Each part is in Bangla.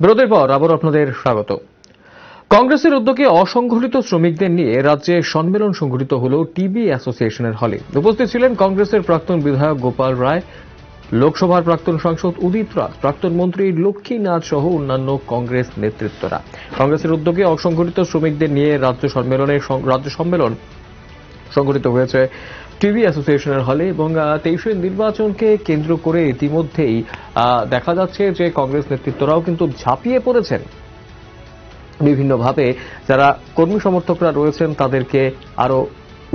বিরতির পর আবার আপনাদের স্বাগত। কংগ্রেসের উদ্যোগে অসংগঠিত শ্রমিকদের নিয়ে রাজ্যে সম্মেলন সংঘটিত হল টিবি অ্যাসোসিয়েশনের হলে। উপস্থিত ছিলেন কংগ্রেসের প্রাক্তন বিধায়ক গোপাল রায়, লোকসভার প্রাক্তন সাংসদ উদিত রাজ প্রাক্তন মন্ত্রী লক্ষ্মীনাথ সহ অন্যান্য কংগ্রেস নেতৃত্বরা। কংগ্রেসের উদ্যোগে অসংগঠিত শ্রমিকদের নিয়ে রাজ্য সম্মেলনে রাজ্য সম্মেলন সংগঠিত হয়েছে। টিভি অ্যাসোসিয়েশনের হলে এবং তেইশে নির্বাচনকে কেন্দ্র করে ইতিমধ্যেই দেখা যাচ্ছে যে কংগ্রেস নেতৃত্বরাও কিন্তু ঝাঁপিয়ে পড়েছেন। বিভিন্নভাবে যারা কর্মী সমর্থকরা রয়েছেন তাদেরকে আরও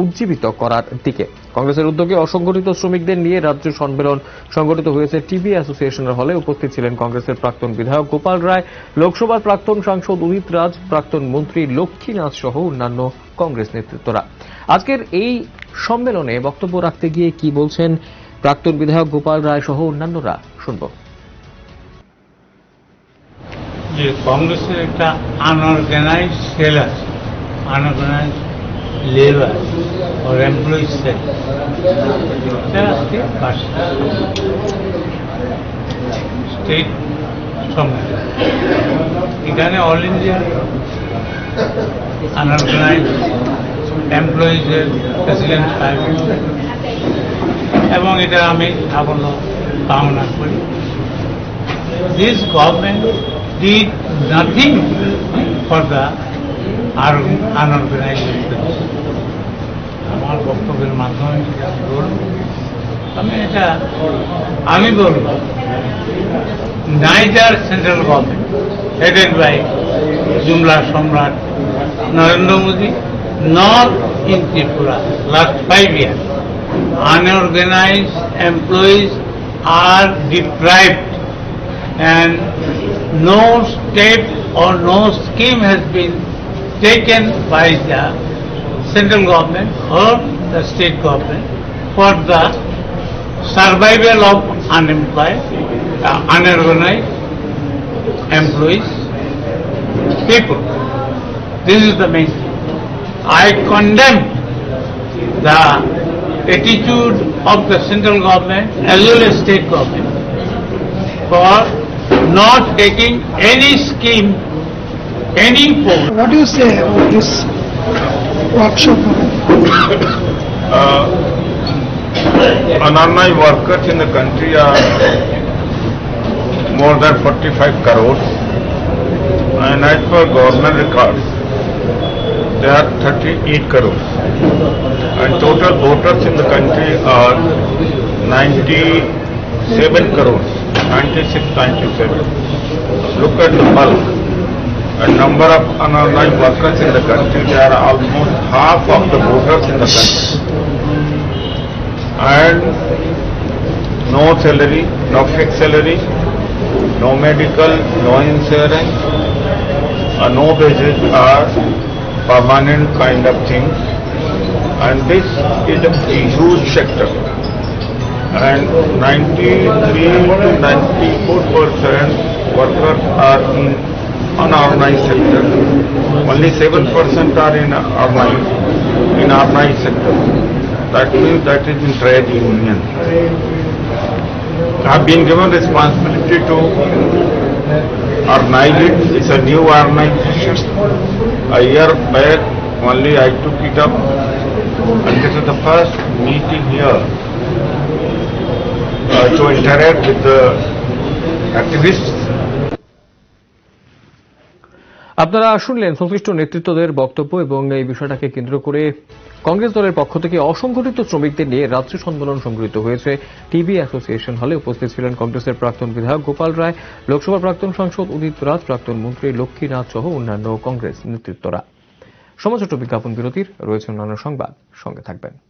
উজ্জীবিত করার দিকে। কংগ্রেসের উদ্যোগে অসংগঠিত শ্রমিকদের নিয়ে রাজ্য সম্মেলন সংগঠিত হয়েছে টিভি অ্যাসোসিয়েশনের হলে উপস্থিত ছিলেন কংগ্রেসের প্রাক্তন বিধায়ক গোপাল রায়, লোকসভার প্রাক্তন সাংসদ উদিত রাজ, প্রাক্তন মন্ত্রী লক্ষ্মীনাথ সহ অন্যান্য কংগ্রেস নেতৃত্বরা। আজকের এই সম্মেলনে বক্তব্য রাখতে গিয়ে কি বলছেন প্রাক্তন বিধায়ক গোপাল রায় সহ অন্যান্যরা, শুনব। যে কংগ্রেসের একটা আনঅর্গানাইজ সেল আছে unorganised labour or employee cell state সম্মেলন। এখানে অল ইন্ডিয়া আনঅর্গানাইজ এমপ্লয়িজের প্রেসিডেন্ট সাহেব এবং এটা আমি সাফল্য কামনা করি did nothing for the un- unorganized sectors. আমার বক্তব্যের মাধ্যমে আমি এটা আমি বলব নাইজার সেন্ট্রাল গভর্নমেন্ট হেডেড বাই জুমলা সম্রাট Narendra Modi nor in Tripura last five years. Unorganized employees are deprived and no step or no scheme has been taken by the central government or the state government for the survival of unemployed, uh, unorganized employees, people. This is the main I condemn the attitude of the central government as well as state government for not taking any scheme, any form. What do you say about this workshop? uh, unorganized workers in the country are more than 45 crores and as per government records there are 38 crores and total voters in the country are 97 crores 96 97 look at the bulk. The number of unorganized workers in the country, they are almost half of the voters in the country. And no salary, no fixed salary, no medical, no insurance, uh, no wages are permanent kind of thing. And this is a huge sector. And 93 to 94 percent workers are in unorganized sector. Only 7 percent are in organized, in organized sector. That means that is in trade union. I have been given responsibility to organize it. It's a new organization. A year back only I took it up and this is the first meeting here uh, to interact with the activists আপনারা শুনলেন সংশ্লিষ্ট নেতৃত্বদের বক্তব্য এবং এই বিষয়টাকে কেন্দ্র করে কংগ্রেস দলের পক্ষ থেকে অসংগঠিত শ্রমিকদের নিয়ে রাজ্য সম্মেলন সংগঠিত হয়েছে। টিভি অ্যাসোসিয়েশন হলে উপস্থিত ছিলেন কংগ্রেসের প্রাক্তন বিধায়ক গোপাল রায়, লোকসভার প্রাক্তন সাংসদ উদিত রাজ, প্রাক্তন মন্ত্রী লক্ষ্মীনাথ সহ অন্যান্য কংগ্রেস নেতৃত্বরা। সমাজ বিজ্ঞাপন বিরতির, রয়েছে অন্যান্য সংবাদ। সঙ্গে থাকবেন।